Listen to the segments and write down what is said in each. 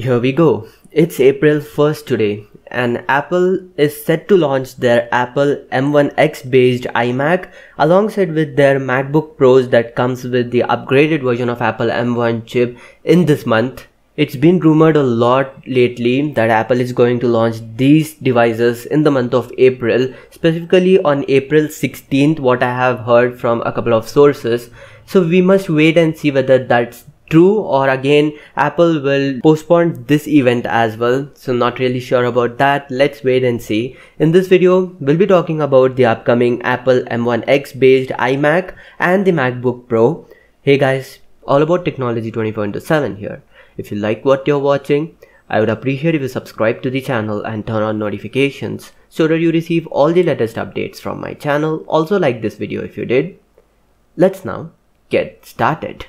Here we go. It's April 1st today and Apple is set to launch their Apple M1X based iMac alongside with their MacBook Pros that comes with the upgraded version of Apple M1 chip in this month. It's been rumored a lot lately that Apple is going to launch these devices in the month of April, specifically on April 16th, what I have heard from a couple of sources. So we must wait and see whether that's true or again apple will postpone this event as well. So not really sure about that. Let's wait and see. In this video we'll be talking about the upcoming apple m1x based imac and the macbook pro. Hey guys all about technology 24 into 7 here. If you like what you're watching i would appreciate if you subscribe to the channel and turn on notifications so that you receive all the latest updates from my channel. Also like this video if you did. Let's now get started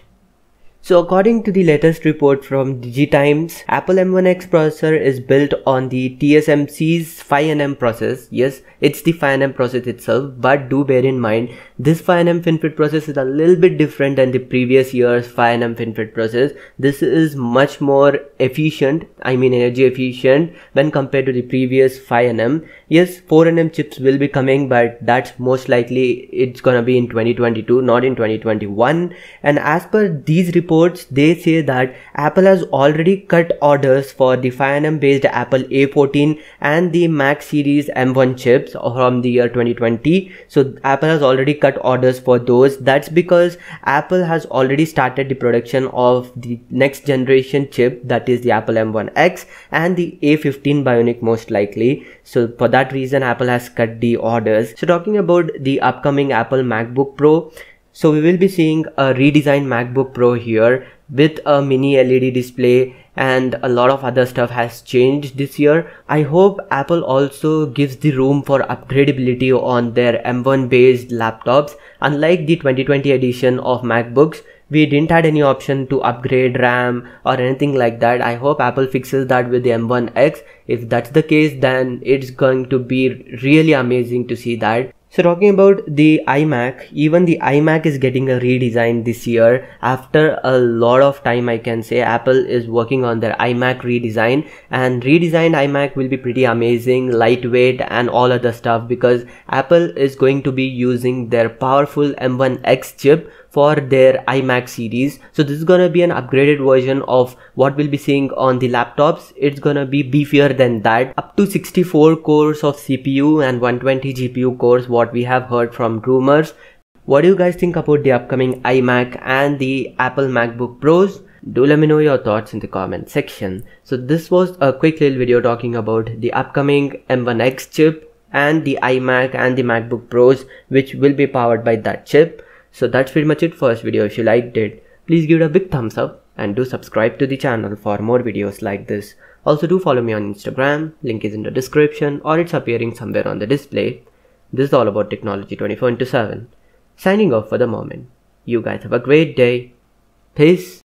so according to the latest report from DigiTimes, Apple M1X processor is built on the TSMC's 5nm process. Yes, it's the 5nm process itself, but do bear in mind, this 5nm FinFET process is a little bit different than the previous year's 5nm FinFET process. This is much more efficient, I mean energy efficient when compared to the previous 5nm. Yes, 4nm chips will be coming, but that's most likely it's gonna be in 2022, not in 2021. And as per these reports, reports they say that Apple has already cut orders for the 5nm based Apple A14 and the Mac series M1 chips from the year 2020 so Apple has already cut orders for those. That's because Apple has already started the production of the next generation chip that is the Apple M1X and the A15 Bionic most likely. So for that reason Apple has cut the orders. So talking about the upcoming Apple MacBook Pro so we will be seeing a redesigned MacBook Pro here with a mini LED display and a lot of other stuff has changed this year. I hope Apple also gives the room for upgradability on their M1 based laptops. Unlike the 2020 edition of MacBooks, we didn't had any option to upgrade RAM or anything like that. I hope Apple fixes that with the M1X. If that's the case, then it's going to be really amazing to see that. So talking about the iMac, even the iMac is getting a redesign this year. After a lot of time I can say Apple is working on their iMac redesign and redesigned iMac will be pretty amazing, lightweight and all other stuff because Apple is going to be using their powerful M1X chip for their iMac series. So this is gonna be an upgraded version of what we'll be seeing on the laptops. It's gonna be beefier than that. Up to 64 cores of CPU and 120 GPU cores what we have heard from rumors. What do you guys think about the upcoming iMac and the Apple MacBook Pros? Do let me know your thoughts in the comment section. So this was a quick little video talking about the upcoming M1X chip and the iMac and the MacBook Pros which will be powered by that chip. So that's pretty much it for this video. If you liked it, please give it a big thumbs up and do subscribe to the channel for more videos like this. Also do follow me on Instagram, link is in the description or it's appearing somewhere on the display. This is all about technology 24 into 7. Signing off for the moment. You guys have a great day. Peace.